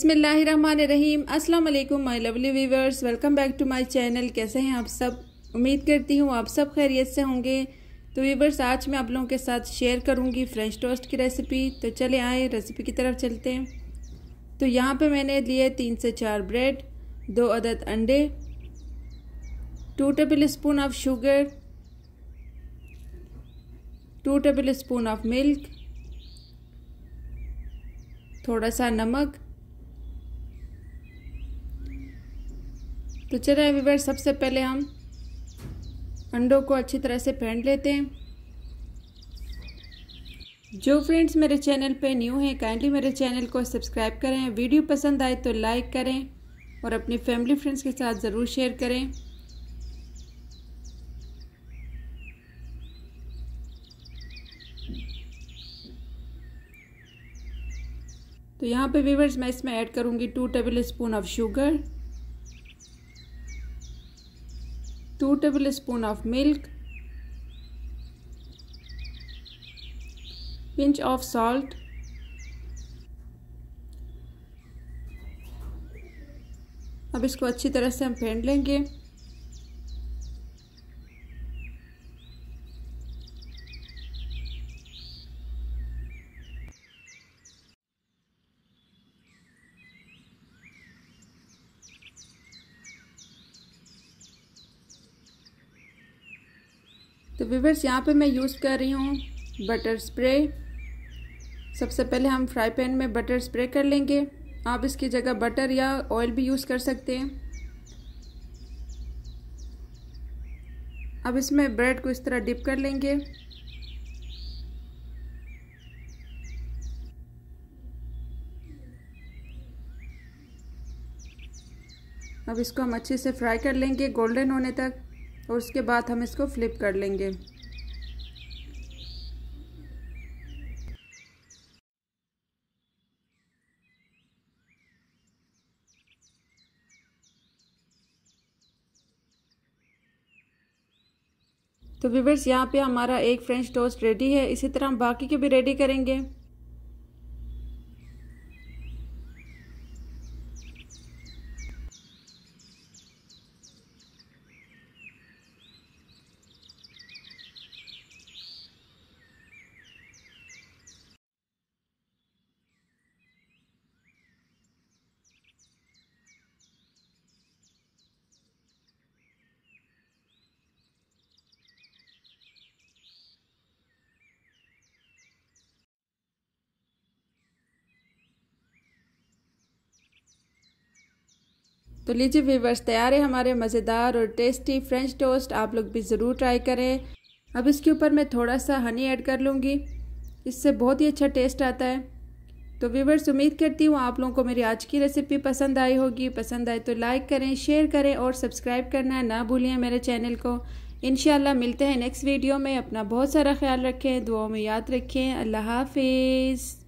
बसमीम अस्सलाम my lovely viewers. Welcome back to my channel. कैसे हैं आप सब? उम्मीद करती हूँ आप सब खैरियत से होंगे। तो वीवर्स, आज मैं आप लोगों के साथ शेयर करूँगी फ्रेंच टोस्ट की रेसिपी। तो चले आए, रेसिपी की तरफ़ चलते हैं। तो यहाँ पे मैंने लिए तीन से चार ब्रेड, दो अदद अंडे, two tablespoon of sugar, two tablespoon of milk, थोड़ा सा नमक तो चलिए वीवर सबसे पहले हम अंडों को अच्छी तरह से फेंट लेते हैं। जो फ्रेंड्स मेरे चैनल पे न्यू हैं काइंडली मेरे चैनल को सब्सक्राइब करें। वीडियो पसंद आए तो लाइक करें और अपनी फैमिली फ्रेंड्स के साथ ज़रूर शेयर करें। तो यहाँ पे वीवर्स मैं इसमें ऐड करूँगी two tablespoon of sugar two tablespoon of milk pinch of salt अब इसको अच्छी तरह से हम फेंट लेंगे। तो विवर्स यहाँ पे मैं यूज़ कर रही हूँ बटर स्प्रे सबसे पहले हम फ्राई पैन में बटर स्प्रे कर लेंगे। आप इसकी जगह बटर या ऑयल भी यूज़ कर सकते हैं। अब इसमें ब्रेड को इस तरह डिप कर लेंगे। अब इसको हम अच्छे से फ्राई कर लेंगे गोल्डन होने तक। और उसके बाद हम इसको फ्लिप कर लेंगे। तो विवर्स यहाँ पे हमारा एक फ्रेंच टोस्ट रेडी है। इसी तरह हम बाकी के भी रेडी करेंगे। तो लीजिए वीवर्स तैयार है हमारे मज़ेदार और टेस्टी फ्रेंच टोस्ट आप लोग भी ज़रूर ट्राई करें। अब इसके ऊपर मैं थोड़ा सा हनी ऐड कर लूँगी। इससे बहुत ही अच्छा टेस्ट आता है। तो वीवर्स उम्मीद करती हूँ आप लोगों को मेरी आज की रेसिपी पसंद आई होगी। पसंद आए तो लाइक करें शेयर करें और सब्सक्राइब करना ना भूलें मेरे चैनल को। इन मिलते हैं नेक्स्ट वीडियो में। अपना बहुत सारा ख्याल रखें, दुआओं में याद रखें। अल्लाह हाफिज़।